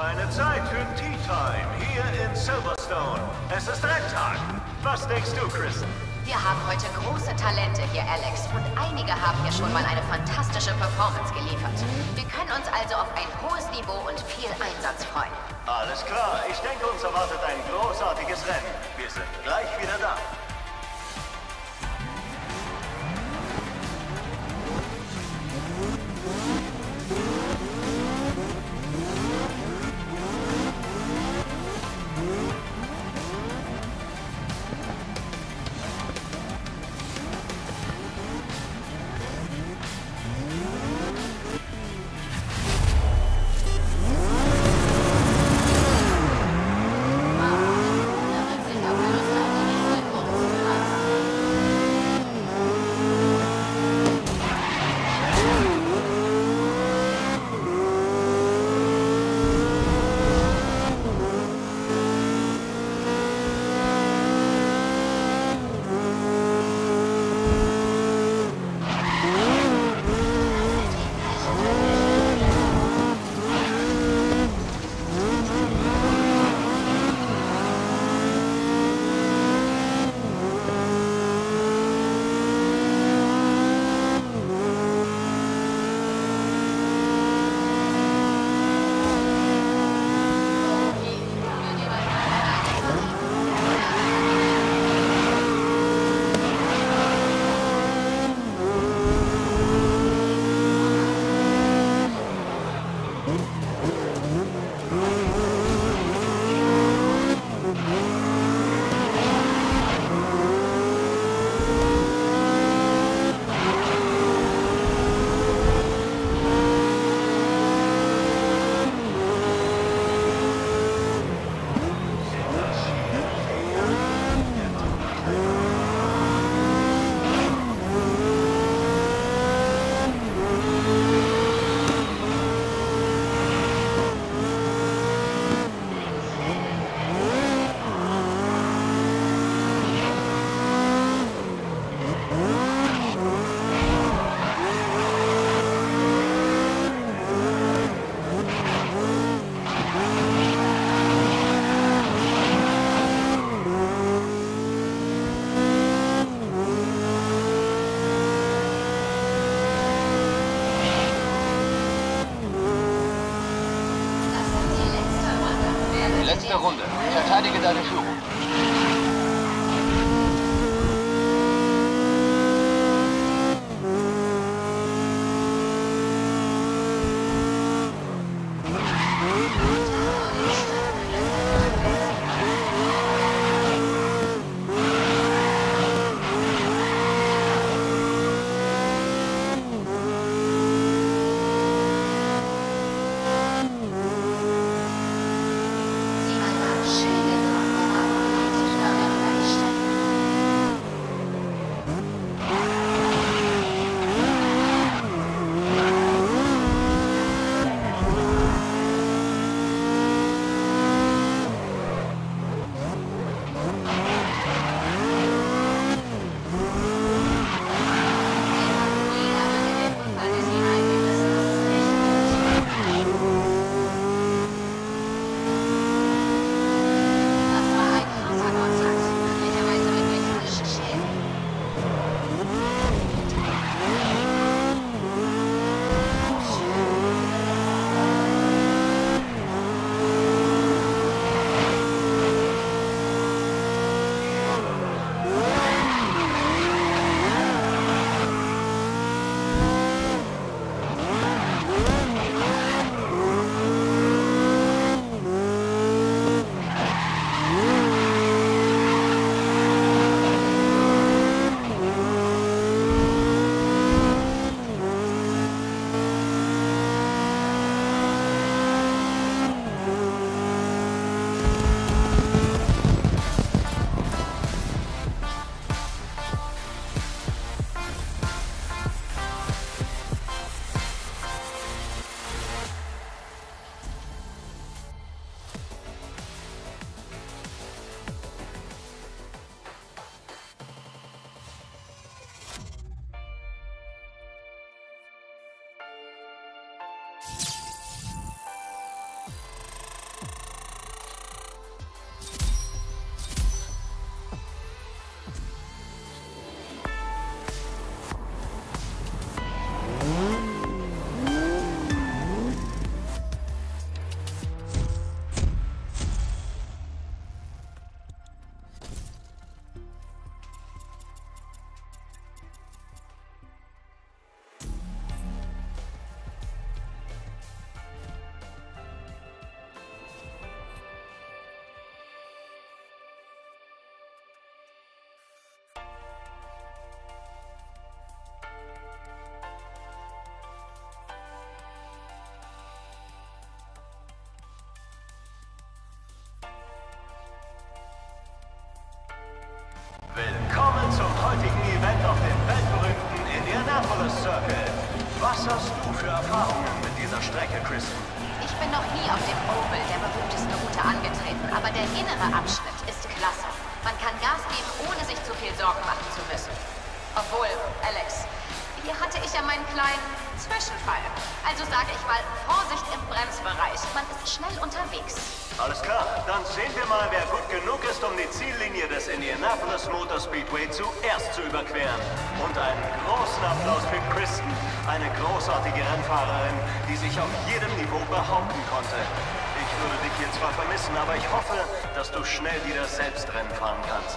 Keine Zeit für Tea Time hier in Silverstone. Es ist Renntag. Was denkst du, Kristen? Wir haben heute große Talente hier, Alex. Und einige haben hier schon mal eine fantastische Performance geliefert. Wir können uns also auf ein hohes Niveau und viel Einsatz freuen. Alles klar. Ich denke, uns erwartet ein großartiges Rennen. Wir sind gleich wieder da. Verteidige deine Führung. Indianapolis Circle. Was hast du für Erfahrungen mit dieser Strecke, Kristen? Ich bin noch nie auf dem Oval, der berühmtesten Route, angetreten, aber der innere Abschnitt ist klasse. Man kann Gas geben, ohne sich zu viel Sorgen machen zu müssen. Obwohl, Alex, hier hatte ich ja meinen kleinen Zwischenfall. Also sage ich mal, Vorsicht im Bremsbereich. Man ist schnell unterwegs. Alles klar, dann sehen wir mal, wer gut genug ist, um die Ziellinie des Indianapolis Motor Speedway zuerst zu überqueren. Und einen großen Applaus für Kristen, eine großartige Rennfahrerin, die sich auf jedem Niveau behaupten konnte. Ich würde dich hier zwar vermissen, aber ich hoffe, dass du schnell wieder selbst Rennen fahren kannst.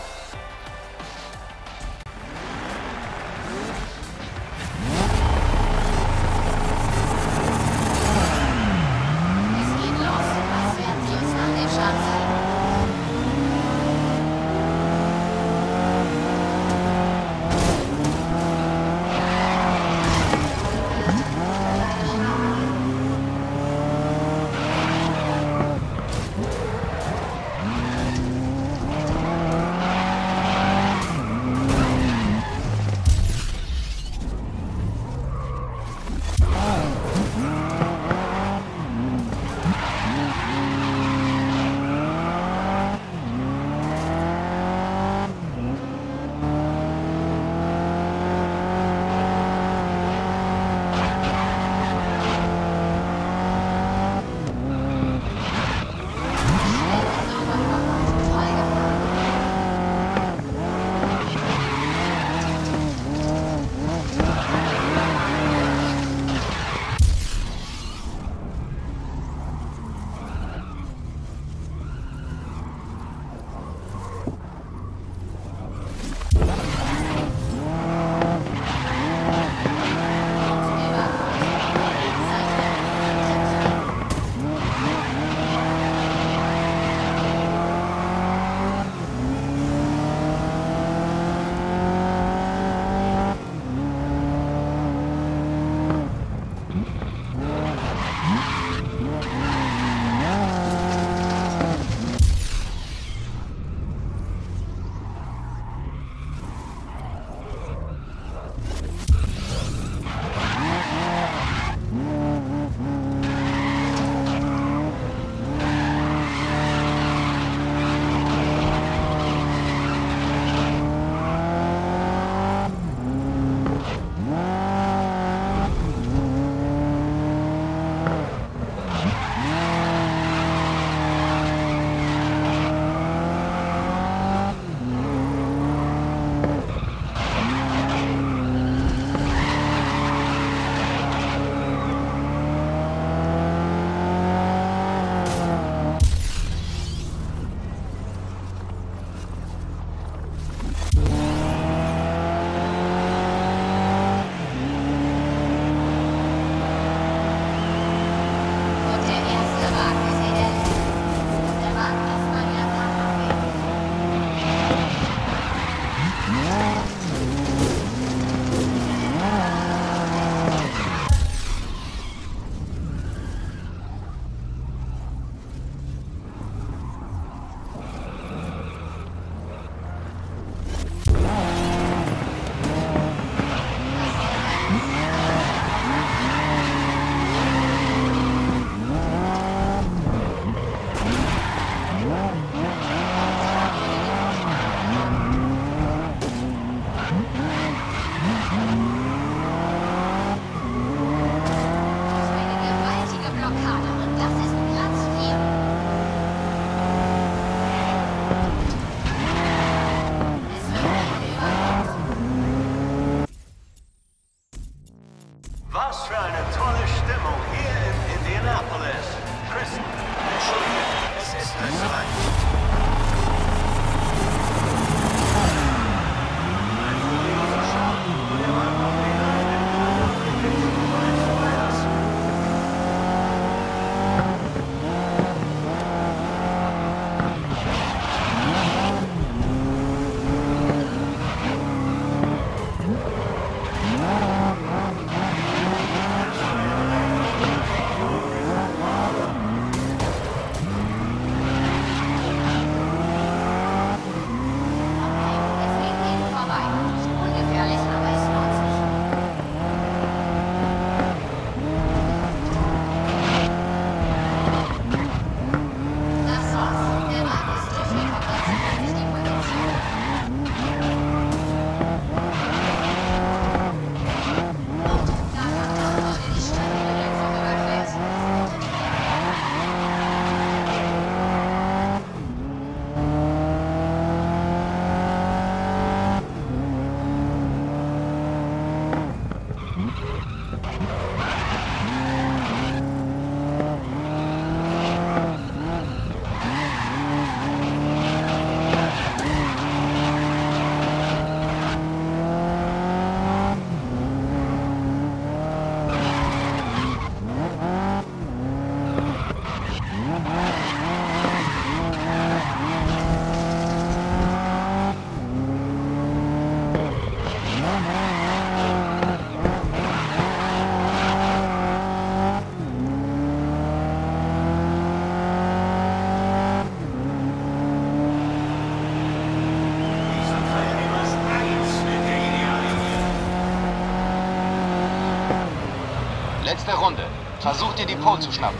Letzte Runde. Versucht ihr die Pole zu schnappen.